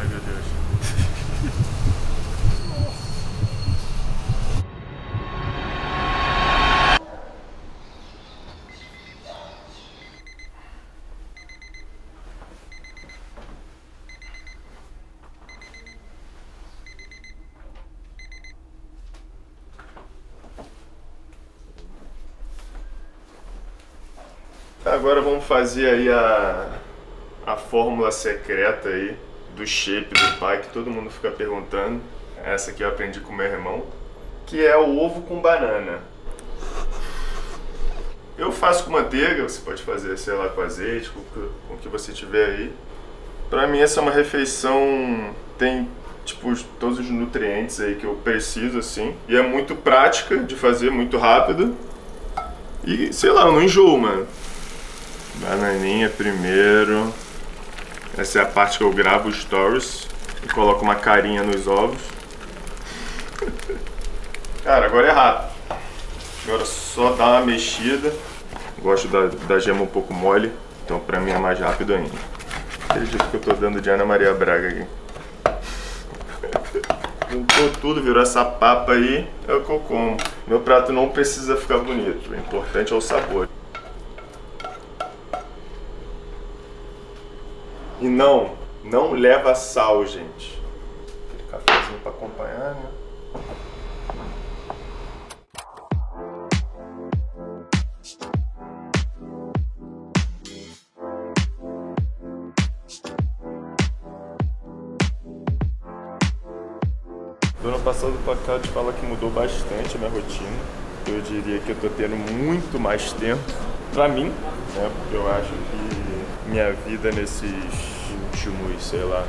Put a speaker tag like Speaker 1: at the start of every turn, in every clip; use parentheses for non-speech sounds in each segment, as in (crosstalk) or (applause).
Speaker 1: Ai meu Deus.
Speaker 2: Agora vamos fazer aí a, a fórmula secreta aí do shape do pai que todo mundo fica perguntando. Essa aqui eu aprendi com meu irmão, que é o ovo com banana. Eu faço com manteiga, você pode fazer, sei lá, com azeite, com, com o que você tiver aí. Pra mim essa é uma refeição tem tipo os- todos os nutrientes aí que eu preciso assim, e é muito prática de fazer, muito rápido. E sei lá, eu não enjoo, mano. Bananinha primeiro. Essa é a parte que eu gravo os stories e coloco uma carinha nos ovos. (laughs) Cara, agora é rápido. Agora só dá uma mexida. Gosto da, da gema um pouco mole, então pra mim é mais rápido ainda. Acredito que eu tô dando de Ana Maria Braga aqui. (laughs) Juntou tudo, virou essa papa aí, é o que eu como. Meu prato não precisa ficar bonito, o importante é o sabor. E não, não leva sal, gente. Aquele cafezinho pra acompanhar, né? Ano passado pra cá, eu que mudou bastante a minha rotina. Eu diria que eu tô tendo muito mais tempo pra mim, né? Porque eu acho que minha vida nesses últimos, sei lá,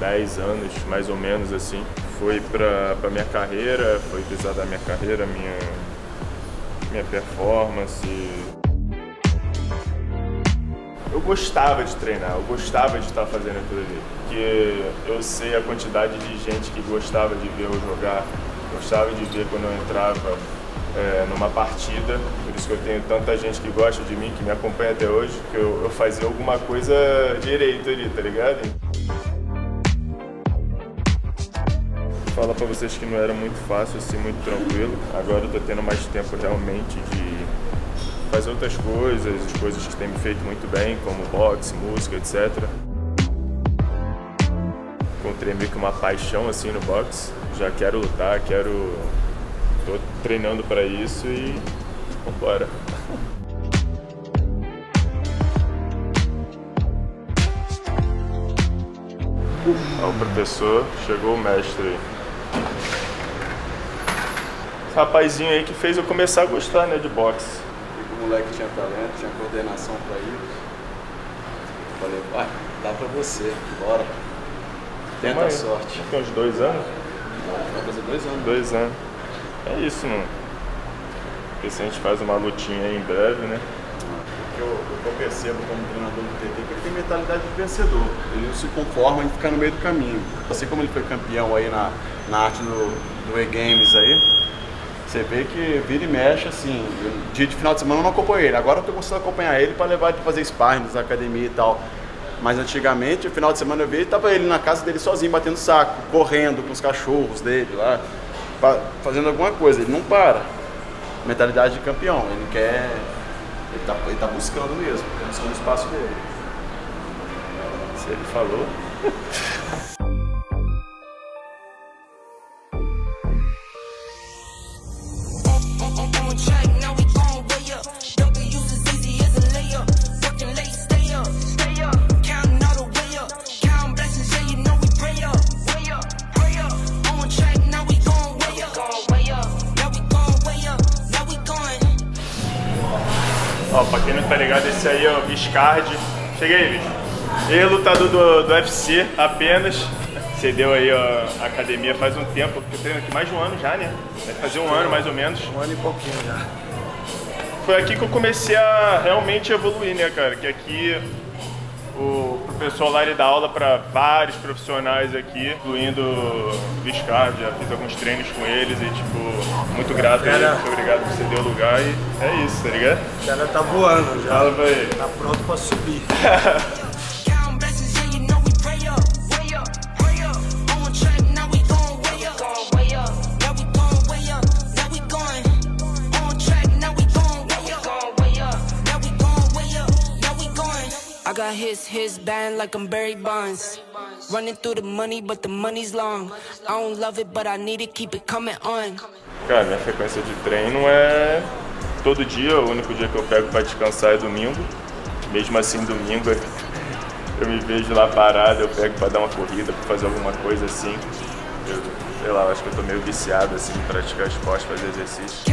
Speaker 2: 10 anos, mais ou menos assim, foi pra, pra minha carreira, foi visada a minha carreira, minha, minha performance, eu gostava de treinar, eu gostava de estar fazendo aquilo ali. Porque eu sei a quantidade de gente que gostava de ver eu jogar, gostava de ver quando eu entrava é, numa partida. Isso que eu tenho tanta gente que gosta de mim, que me acompanha até hoje, que eu, eu fazia alguma coisa direito ali, tá ligado? Falar pra vocês que não era muito fácil, assim, muito tranquilo. Agora eu tô tendo mais tempo realmente de fazer outras coisas, as coisas que têm me feito muito bem, como boxe, música, etc. Encontrei meio que uma paixão assim no boxe. Já quero lutar, quero. tô treinando para isso e vambora. Ó, o professor, chegou o mestre aí. Esse rapazinho aí que fez eu começar a gostar né, de boxe.
Speaker 3: Que o moleque tinha talento, tinha coordenação pra isso. Falei, pai, dá pra você, bora. Tenta a sorte.
Speaker 2: Tem uns dois anos?
Speaker 3: Vai fazer dois anos.
Speaker 2: Dois anos. É isso, mano. Porque se a gente faz uma lutinha aí em breve, né?
Speaker 3: Eu, eu percebo como treinador do TT que ele tem mentalidade de vencedor. Ele não se conforma em ficar no meio do caminho. Assim como ele foi campeão aí na, na arte do, do E-Games aí, você vê que vira e mexe, assim, dia de final de semana eu não acompanho ele. Agora eu tô a acompanhar ele para levar ele pra fazer sparring na academia e tal. Mas antigamente, no final de semana eu vi, tava ele na casa dele sozinho, batendo saco, correndo com os cachorros dele lá, fa- fazendo alguma coisa. Ele não para. Mentalidade de campeão. Ele quer. Ele tá, ele tá buscando mesmo, buscando o espaço dele.
Speaker 2: Se ele falou. (laughs) quem não tá ligado, esse aí é o Viscard. Chega aí, bicho. Ele é lutador do, do UFC apenas. Cedeu aí ó, a academia faz um tempo, porque eu treino aqui mais de um ano já, né? Deve fazer um ano mais ou menos.
Speaker 3: Um ano e pouquinho já.
Speaker 2: Foi aqui que eu comecei a realmente evoluir, né, cara? Que aqui o professor lá ele dá aula para vários profissionais aqui, incluindo o Viscar, já fiz alguns treinos com eles e, tipo, muito grato
Speaker 4: Cara.
Speaker 2: muito obrigado por ceder o lugar e é isso, tá ligado?
Speaker 4: O cara tá voando já.
Speaker 2: Fala pra ele.
Speaker 4: Tá pronto pra subir. (laughs)
Speaker 5: his his band like I'm Barry Bonds. Running through the money, but the money's long. I don't love it, but I need it, keep it coming on.
Speaker 2: Cara, minha frequência de treino é todo dia, o único dia que eu pego pra descansar é domingo. Mesmo assim, domingo (laughs) eu me vejo lá parado, eu pego pra dar uma corrida, pra fazer alguma coisa assim. Eu, sei lá, eu acho que eu tô meio viciado assim em praticar esporte, fazer exercício.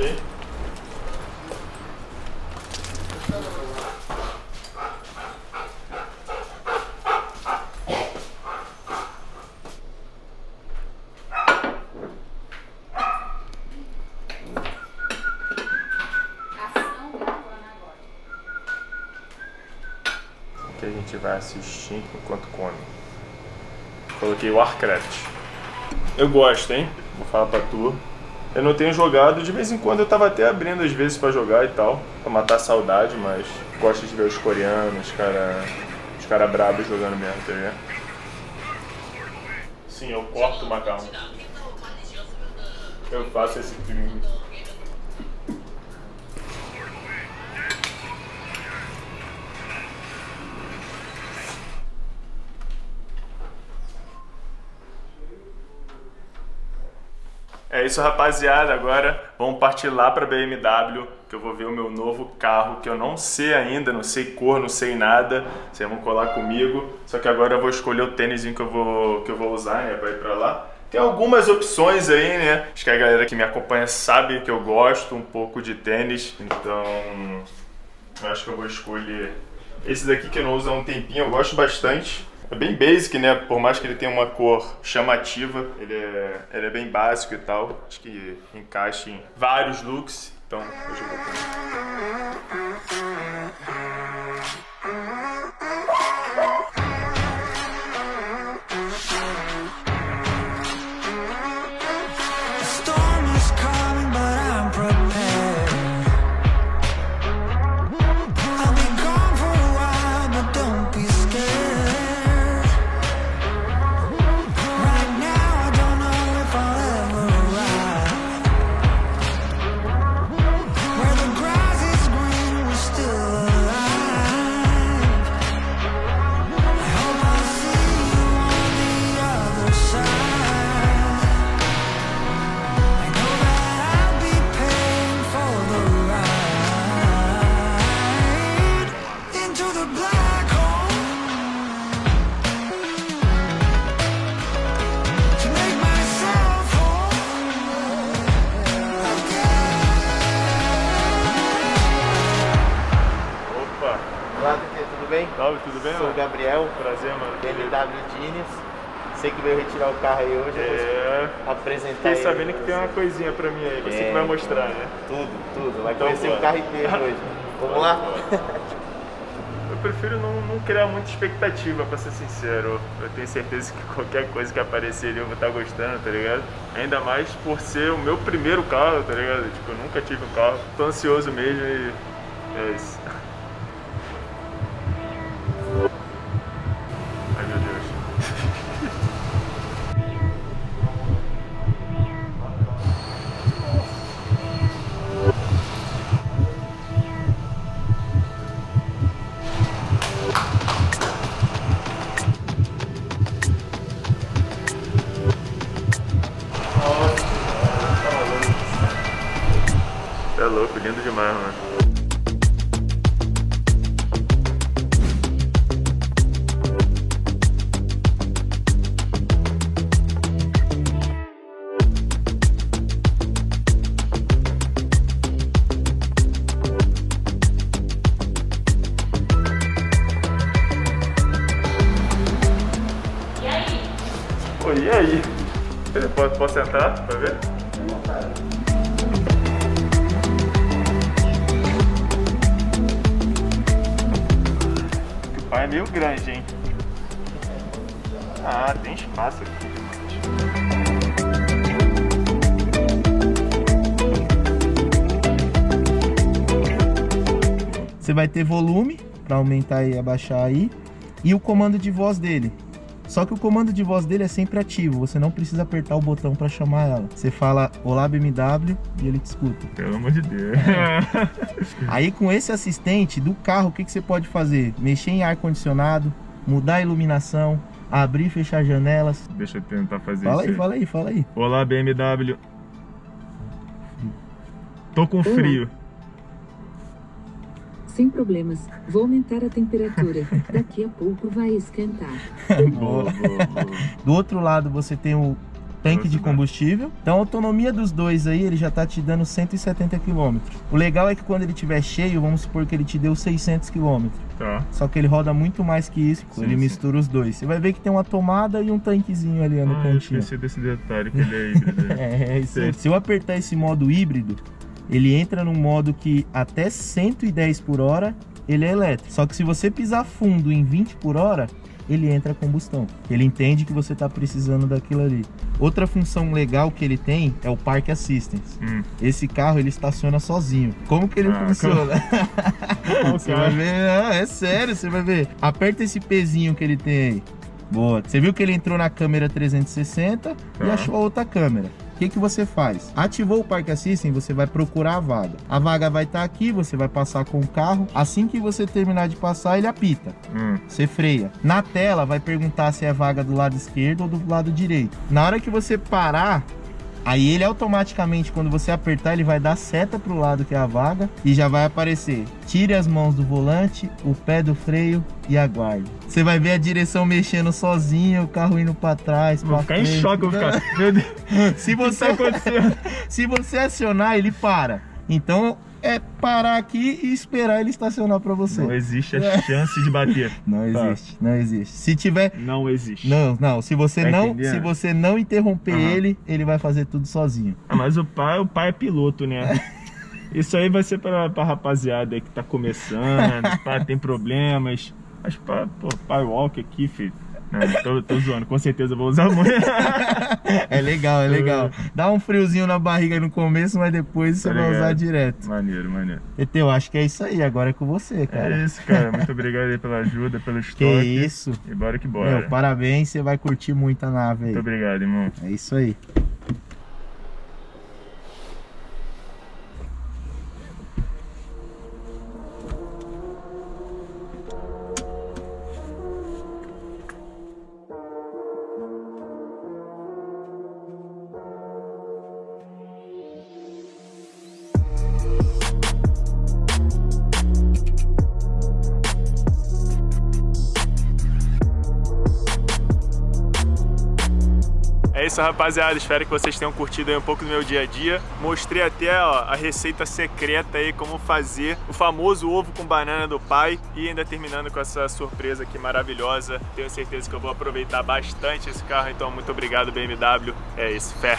Speaker 1: Agora.
Speaker 2: que a gente vai assistir enquanto come. Coloquei Warcraft. Eu gosto, hein? Vou falar pra tu. Eu não tenho jogado, de vez em quando eu tava até abrindo às vezes pra jogar e tal, pra matar a saudade, mas gosto de ver os coreanos, os cara, os cara brabos jogando mesmo, tá ligado? Sim, eu corto o macarrão. Eu faço esse filme. Isso, rapaziada. Agora vamos partir lá para BMW, que eu vou ver o meu novo carro, que eu não sei ainda, não sei cor, não sei nada. Vocês vão colar comigo. Só que agora eu vou escolher o tênis que eu vou que eu vou usar, né, para ir para lá. Tem algumas opções aí, né? Acho que a galera que me acompanha sabe que eu gosto um pouco de tênis, então acho que eu vou escolher esse daqui que eu não uso há um tempinho, eu gosto bastante. É bem basic, né? Por mais que ele tenha uma cor chamativa, ele é, ele é bem básico e tal. Acho que encaixa em vários looks. Então, hoje eu vou
Speaker 6: Olá, Tete, tudo bem?
Speaker 2: Salve, tudo bem,
Speaker 6: Sou o? Gabriel,
Speaker 2: Prazer, mano.
Speaker 6: BMW Genius. Sei que veio retirar o carro aí hoje, eu
Speaker 2: É.
Speaker 6: vou apresentar
Speaker 2: Fiquei
Speaker 6: ele
Speaker 2: sabendo que tem uma coisinha pra mim aí, você que
Speaker 6: É.
Speaker 2: vai mostrar, né?
Speaker 6: Tudo, tudo. Vai
Speaker 2: Então
Speaker 6: conhecer
Speaker 2: bora.
Speaker 6: o carro inteiro (laughs) hoje. Vamos lá?
Speaker 2: Eu prefiro não, não criar muita expectativa, pra ser sincero. Eu tenho certeza que qualquer coisa que aparecer ali eu vou estar gostando, tá ligado? Ainda mais por ser o meu primeiro carro, tá ligado? Tipo, eu nunca tive um carro. Tô ansioso mesmo e é isso. (laughs) louco, lindo demais, mano.
Speaker 1: E aí?
Speaker 2: Pô, e aí? Posso, posso entrar pra ver? É meio grande, hein? Ah, tem espaço aqui.
Speaker 7: Você vai ter volume para aumentar e abaixar aí e o comando de voz dele. Só que o comando de voz dele é sempre ativo, você não precisa apertar o botão para chamar ela. Você fala Olá BMW e ele te escuta.
Speaker 2: Pelo amor de Deus. (laughs)
Speaker 7: Aí com esse assistente do carro, o que, que você pode fazer? Mexer em ar condicionado, mudar a iluminação, abrir e fechar janelas.
Speaker 2: Deixa eu tentar fazer
Speaker 7: Fala
Speaker 2: isso.
Speaker 7: aí, fala aí, fala aí.
Speaker 2: Olá, BMW. Tô com frio.
Speaker 8: Sem problemas, vou aumentar a temperatura. (laughs) Daqui a pouco vai esquentar.
Speaker 2: Boa, (laughs) boa, boa.
Speaker 7: Do outro lado você tem o tanque de combustível. Então a autonomia dos dois aí, ele já tá te dando 170 km. O legal é que quando ele tiver cheio, vamos supor que ele te deu 600 km.
Speaker 2: Tá.
Speaker 7: Só que ele roda muito mais que isso,
Speaker 2: Sim,
Speaker 7: ele
Speaker 2: sim.
Speaker 7: mistura os dois. Você vai ver que tem uma tomada e um tanquezinho ali no
Speaker 2: Ah, eu
Speaker 7: cantinho.
Speaker 2: esqueci desse detalhe que ele é híbrido. (laughs)
Speaker 7: É, isso aí.
Speaker 2: Sei.
Speaker 7: Se eu apertar esse modo híbrido, ele entra num modo que até 110 por hora ele é elétrico. Só que se você pisar fundo em 20 por hora, ele entra combustão. Ele entende que você está precisando daquilo ali. Outra função legal que ele tem é o Park Assistance.
Speaker 2: Hum.
Speaker 7: Esse carro ele estaciona sozinho. Como que ele
Speaker 2: Ah,
Speaker 7: funciona? (laughs) Você vai ver, ah, é sério, você vai ver. Aperta esse pezinho que ele tem aí. Boa. Você viu que ele entrou na câmera 360 e
Speaker 2: Tá.
Speaker 7: achou a outra câmera. O que, que você faz? Ativou o Park Assistant, você vai procurar a vaga. A vaga vai estar aqui, você vai passar com o carro. Assim que você terminar de passar, ele apita.
Speaker 2: Hum.
Speaker 7: Você freia. Na tela vai perguntar se é vaga do lado esquerdo ou do lado direito. Na hora que você parar, aí ele automaticamente, quando você apertar, ele vai dar seta pro lado que é a vaga e já vai aparecer. Tire as mãos do volante, o pé do freio e aguarde. Você vai ver a direção mexendo sozinho, o carro indo pra trás,
Speaker 2: Vou
Speaker 7: pra
Speaker 2: ficar em
Speaker 7: frente.
Speaker 2: choque, eu vou ficar. (laughs) Meu Deus,
Speaker 7: Se você
Speaker 2: tá (laughs)
Speaker 7: se você acionar, ele para. Então é parar aqui e esperar ele estacionar pra você.
Speaker 2: Não existe a chance de bater. (laughs)
Speaker 7: Não
Speaker 2: Tá.
Speaker 7: existe, não existe. Se tiver
Speaker 2: Não existe.
Speaker 7: Não, não. Se você
Speaker 2: Tá
Speaker 7: não,
Speaker 2: entendendo?
Speaker 7: se você não interromper
Speaker 2: Aham.
Speaker 7: ele, ele vai fazer tudo sozinho.
Speaker 2: Ah, mas o pai, o pai é piloto, né? Isso aí vai ser pra, pra rapaziada aí que tá começando, (laughs) pá, tem problemas. Mas, pá, pô, pai walk aqui, filho. Não, tô, tô zoando, com certeza eu vou usar muito. (laughs)
Speaker 7: É legal, é legal. Dá um friozinho na barriga aí no começo, mas depois você
Speaker 2: Tá
Speaker 7: vai usar direto.
Speaker 2: maneiro, maneiro.
Speaker 7: ET, eu acho que é isso aí. Agora é com você, cara.
Speaker 2: É isso, cara. Muito (laughs) obrigado aí pela ajuda, pelo
Speaker 7: que
Speaker 2: estoque.
Speaker 7: isso.
Speaker 2: E bora que bora.
Speaker 7: Meu, parabéns, você vai curtir muito a nave aí.
Speaker 2: Muito obrigado, irmão.
Speaker 7: É isso aí.
Speaker 2: É isso, rapaziada. Espero que vocês tenham curtido um pouco do meu dia a dia. Mostrei até ó, a receita secreta aí, como fazer o famoso ovo com banana do pai. E ainda terminando com essa surpresa aqui maravilhosa. Tenho certeza que eu vou aproveitar bastante esse carro. Então, muito obrigado, BMW. É isso, fé.